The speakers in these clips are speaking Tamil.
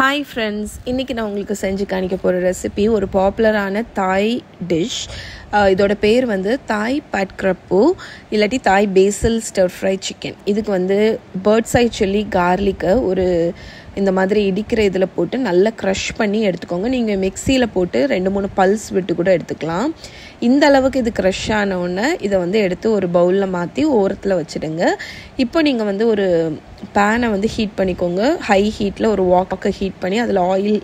ஹாய் ஃப்ரெண்ட்ஸ் இன்றைக்கி நான் உங்களுக்கு செஞ்சு காணிக்க போகிற ரெசிபி ஒரு பாப்புலரான தாய் டிஷ் இதோட பேர் வந்து தாய் பட்க்ரப்பு இல்லாட்டி தாய் பேசல் ஸ்டர் ஃப்ரை சிக்கன் இதுக்கு வந்து பேர்ட்ஸ் ஐ சில்லி கார்லிக்கை ஒரு இந்த மாதிரி இடிக்கிற இதில் போட்டு நல்லா க்ரஷ் பண்ணி எடுத்துக்கோங்க. நீங்கள் மிக்சியில் போட்டு ரெண்டு மூணு பல்ஸ் விட்டு கூட எடுத்துக்கலாம். இந்த அளவுக்கு இது க்ரஷ் ஆனவுடனே இதை வந்து எடுத்து ஒரு பவுலில் மாற்றி ஓரத்தில் வச்சுடுங்க. இப்போ நீங்கள் வந்து ஒரு பேனை வந்து ஹீட் பண்ணிக்கோங்க. ஹை ஹீட்டில் ஒரு வாக்கை ஹீட் பண்ணி அதில் ஆயில்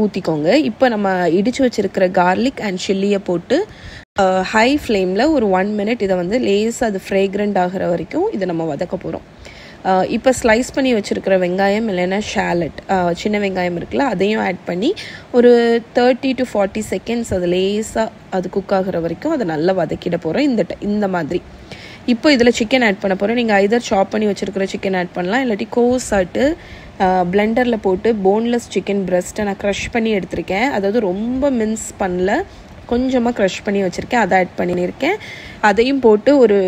ஊற்றிக்கோங்க இப்போ நம்ம இடித்து வச்சுருக்கிற கார்லிக் அண்ட் சில்லியை போட்டு ஹை ஃப்ளேமில் ஒரு ஒன் மினிட் இதை வந்து லேஸாக அது ஃப்ரேக்ரண்ட் ஆகிற வரைக்கும் இதை நம்ம வதக்க போகிறோம் இப்போ ஸ்லைஸ் பண்ணி வச்சுருக்கிற வெங்காயம் இல்லைன்னா ஷேலட் சின்ன வெங்காயம் இருக்குல்ல அதையும் ஆட் பண்ணி ஒரு தேர்ட்டி டு ஃபார்ட்டி செகண்ட்ஸ் அது லேஸாக அது குக் ஆகிற வரைக்கும் அதை நல்லா வதக்கிட போகிறோம் இந்த இந்த மாதிரி. இப்போ இதில் சிக்கன் ஆட் பண்ண போகிறோம் நீங்கள் ஐதர் சாப் பண்ணி வச்சுருக்கிற சிக்கன் ஆட் பண்ணலாம். இல்லாட்டி கோஸ் ஆட்டு பிளெண்டரில் போட்டு போன்லெஸ் சிக்கன் பிரஸ்ட்டை நான் க்ரஷ் பண்ணி எடுத்திருக்கேன். அதாவது ரொம்ப மின்ஸ் பண்ணல கொஞ்சமாக க்ரஷ் பண்ணி வச்சுருக்கேன். அதை ஆட் பண்ணியிருக்கேன். அதையும் போட்டு ஒரு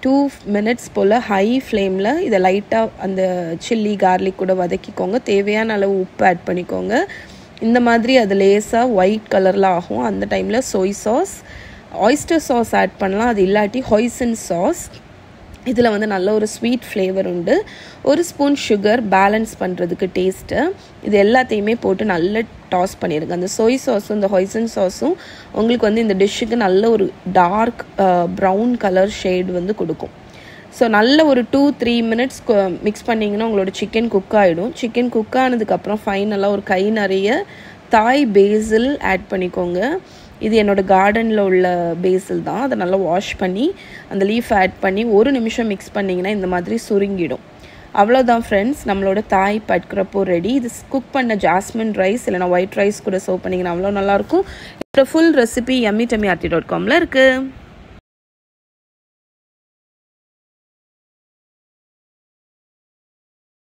டூ மினிட்ஸ் போல் ஹை ஃப்ளேமில் இதை லைட்டாக அந்த சில்லி கார்லிக் கூட வதக்கிக்கோங்க. தேவையான அளவு உப்பு ஆட் பண்ணிக்கோங்க. இந்த மாதிரி அது லேஸாக ஒயிட் கலரில் ஆகும். அந்த டைமில் soy sauce oyster sauce add பண்ணலாம். அது இல்லாட்டி ஹொய்சன் சாஸ் இதில் வந்து நல்ல ஒரு ஸ்வீட் ஃப்ளேவர் உண்டு. ஒரு ஸ்பூன் சுகர் பேலன்ஸ் பண்ணுறதுக்கு டேஸ்ட்டு இது எல்லாத்தையுமே போட்டு நல்லா டாஸ் பண்ணிடுங்க. அந்த சோய் சாஸும் இந்த ஹொய்சன் சாஸும் உங்களுக்கு வந்து இந்த டிஷ்ஷுக்கு நல்ல ஒரு டார்க் ப்ரௌன் கலர் ஷேட் வந்து கொடுக்கும். ஸோ நல்ல ஒரு டூ த்ரீ மினிட்ஸ் மிக்ஸ் பண்ணிங்கன்னா உங்களோட சிக்கன் குக் ஆகிடும் சிக்கன் குக் ஆனதுக்கப்புறம் ஃபைனலாக ஒரு கை நிறைய தாய் பேசில் ஆட் பண்ணிக்கோங்க. இது என்னோடய கார்டனில் உள்ள பேசில் தான். அதை நல்லா வாஷ் பண்ணி அந்த லீஃப் ஆட் பண்ணி ஒரு நிமிஷம் மிக்ஸ் பண்ணிங்கன்னா இந்த மாதிரி சுருங்கிடும். அவ்வளோதான் ஃப்ரெண்ட்ஸ் நம்மளோட தாய் பட்கிறப்போ ரெடி இது குக் பண்ண ஜாஸ்மின் ரைஸ் இல்லைனா ஒயிட் ரைஸ் கூட சர்வ் பண்ணிங்கன்னா அவ்வளோ நல்லாயிருக்கும் இப்போ full recipe yummy tummy Aarthi dot காமில் இருக்குது